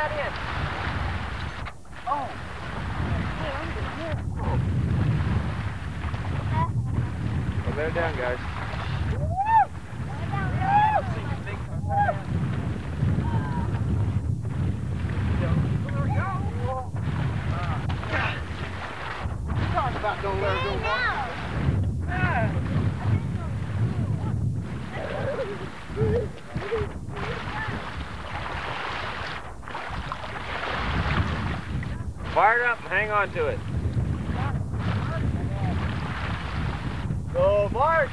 that in. Oh. Well, let it down, guys. Fire it up and hang on to it. Go, Mark!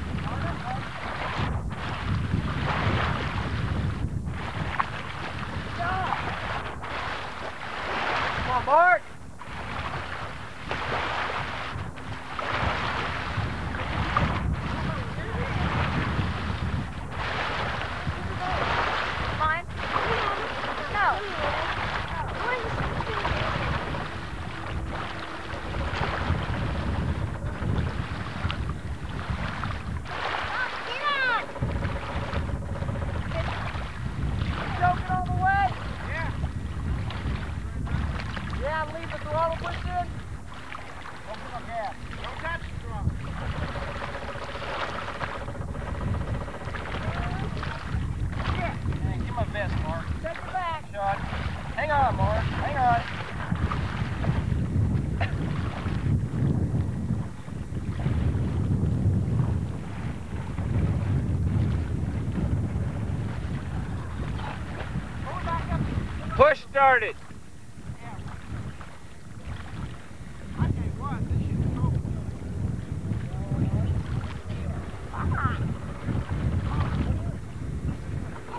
started.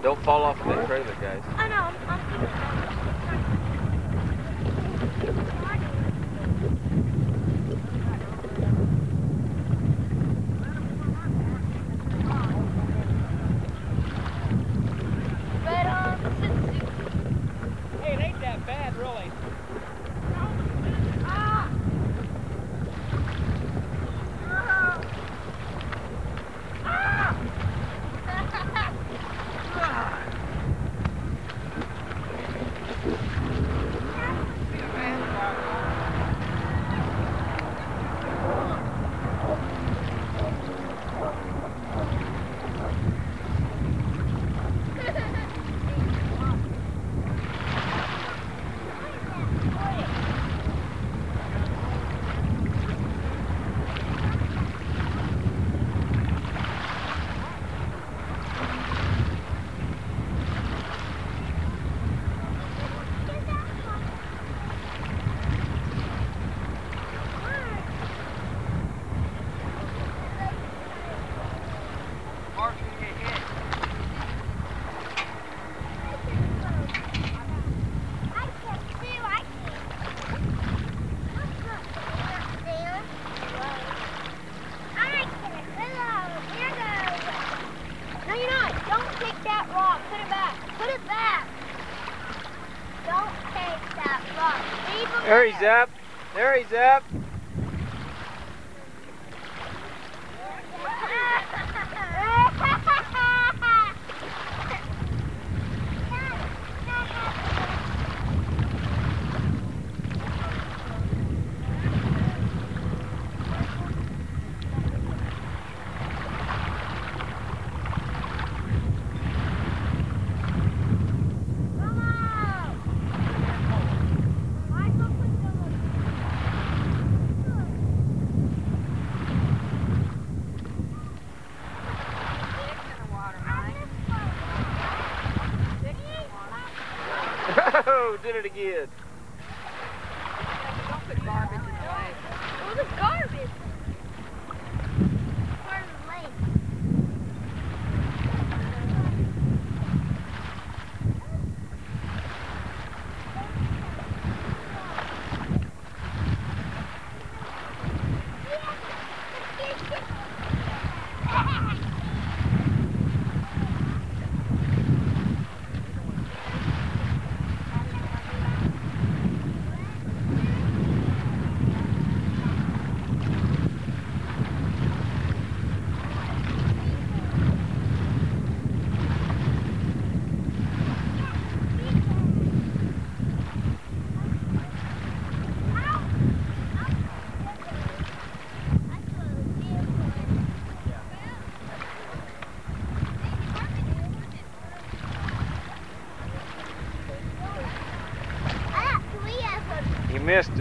Don't fall off that trailer, guys. I know, I'm, I'm There he's up. There he's up. did it again. missed